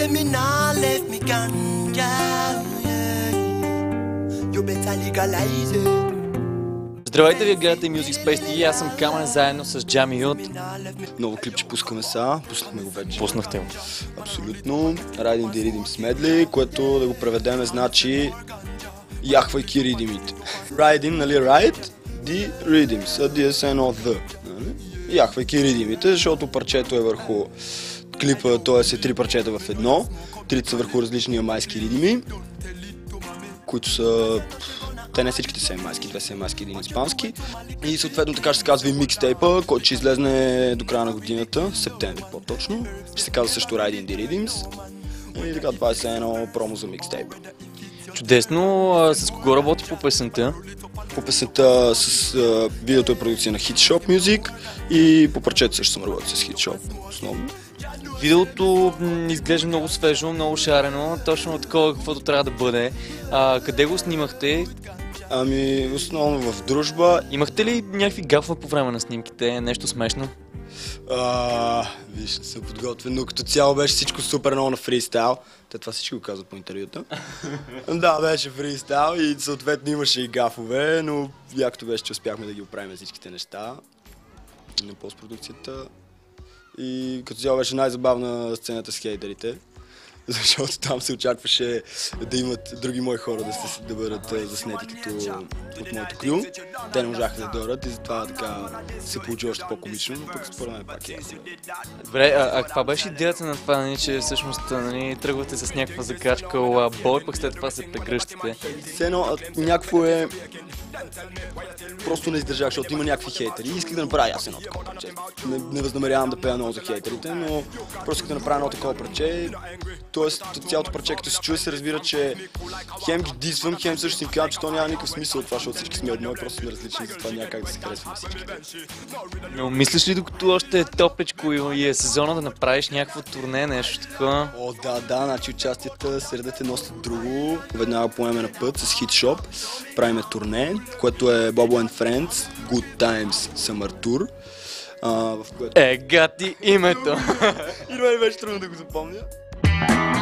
criminal left me ganja. Yeah. You better legalize it. Здравейте, вие гледате Music Space TV, аз съм Камен заедно с Джами Ют. Ново клипче пускаме сега, пуснахме го вече. Пуснахте го. Абсолютно. Riding the Rhythm Medley, което да го преведеме значи яхвайки ридимите. Riding, нали, ride, the rhythms, а the е едно the. Нали? Яхвайки ридимите, защото парчето е върху клипа, т.е. е три парчета в едно. Трите са върху различни ямайски ридими, които са те не всичките са емайски, две са емайски, един испански. И съответно така ще се казва и микстейпа, който ще излезне до края на годината, септември по-точно. Ще се казва също Riding the Rhythms. И така, това е едно промо за микстейпа. Чудесно. А, С кого работи по песента? По песента с а, видеото е продукция на Hit Shop Music и по парчето също съм работил с Hit Shop основно. Видеото м, изглежда много свежо, много шарено, точно такова каквото трябва да бъде. А, къде го снимахте? Ами, основно в дружба. Имахте ли някакви гафа по време на снимките? Нещо смешно? А, виж, не съм подготвен, но като цяло беше всичко супер много на фристайл. Те това всички го казват по интервюта. да, беше фристайл и съответно имаше и гафове, но якото беше, че успяхме да ги оправим всичките неща на постпродукцията. И като цяло беше най-забавна сцената с хейтерите. Защото там се очакваше да имат други мои хора да, се, да бъдат заснети като от моето крю. Те не можаха да дойдат и затова така се получи още по-комично, но пък според мен пак е. Добре, а, а каква беше идеята на това, нали, че всъщност нали, тръгвате с някаква закачка бой, пък след това се прегръщате? Все едно някакво е... Просто не издържах, защото има някакви хейтери. И исках да направя аз едно такова парче. Не, не възнамерявам да пея много за хейтерите, но просто исках да направя едно такова парче. Тоест, цялото парче, като се чуе, се разбира, че хем ги дисвам, хем също си казвам, че то няма никакъв смисъл от това, защото всички сме едно и просто сме различни, затова няма как да се харесваме всички. Но мислиш ли докато още е топечко и е сезона да направиш някакво турне, нещо такова? О, да, да, значи участията се едно след друго. Веднага поеме на път с Shop. Правиме турне, което е Bobo and Friends, Good Times Summer Tour. А, в което... Е, гати името! И мен беше трудно да го запомня. Bye.